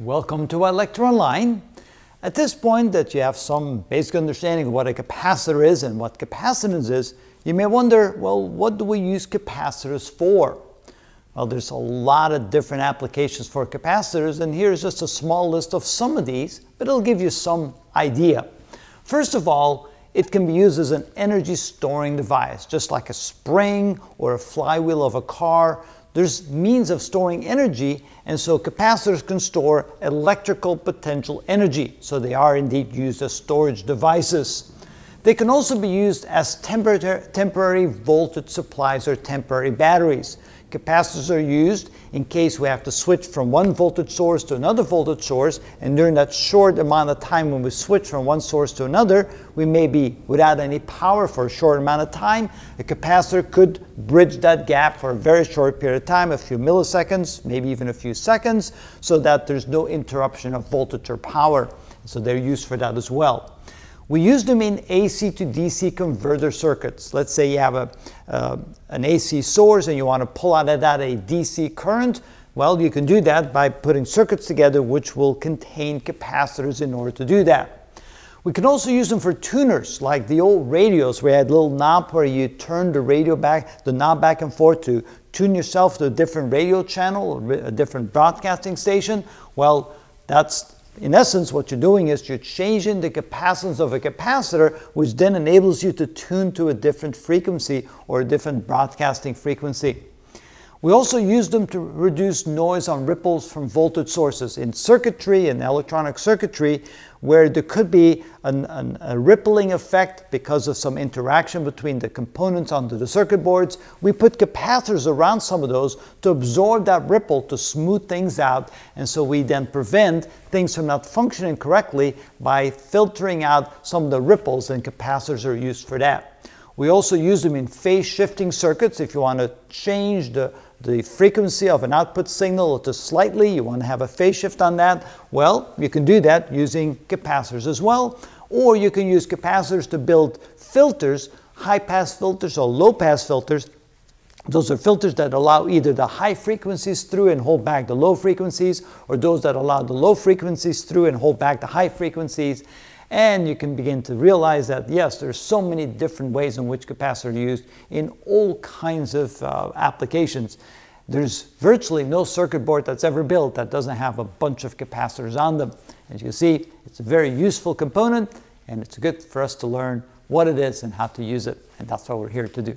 Welcome to ilectureonline. At this point that you have some basic understanding of what a capacitor is and what capacitance is, you may wonder, well, what do we use capacitors for? Well, there's a lot of different applications for capacitors, and here's just a small list of some of these, but it'll give you some idea. First of all, it can be used as an energy storing device, just like a spring or a flywheel of a car there's means of storing energy, and so capacitors can store electrical potential energy. So they are indeed used as storage devices. They can also be used as temporary voltage supplies or temporary batteries. Capacitors are used in case we have to switch from one voltage source to another voltage source, and during that short amount of time when we switch from one source to another, we may be without any power for a short amount of time. A capacitor could bridge that gap for a very short period of time, a few milliseconds, maybe even a few seconds, so that there's no interruption of voltage or power. So they're used for that as well. We use them in AC to DC converter circuits. Let's say you have a, uh, an AC source and you want to pull out of that a DC current. Well, you can do that by putting circuits together which will contain capacitors in order to do that. We can also use them for tuners, like the old radios where you had a little knob where you turn the radio back, the knob back and forth to tune yourself to a different radio channel, a different broadcasting station. Well, that's in essence, what you're doing is you're changing the capacitance of a capacitor, which then enables you to tune to a different frequency or a different broadcasting frequency. We also use them to reduce noise on ripples from voltage sources in circuitry and electronic circuitry where there could be an, an, a rippling effect because of some interaction between the components onto the circuit boards. We put capacitors around some of those to absorb that ripple to smooth things out and so we then prevent things from not functioning correctly by filtering out some of the ripples and capacitors are used for that. We also use them in phase shifting circuits if you want to change the, the frequency of an output signal to slightly, you want to have a phase shift on that. Well, you can do that using capacitors as well, or you can use capacitors to build filters, high pass filters or low pass filters. Those are filters that allow either the high frequencies through and hold back the low frequencies, or those that allow the low frequencies through and hold back the high frequencies. And you can begin to realize that, yes, there's so many different ways in which capacitors are used in all kinds of uh, applications. There's virtually no circuit board that's ever built that doesn't have a bunch of capacitors on them. As you can see, it's a very useful component and it's good for us to learn what it is and how to use it. And that's what we're here to do.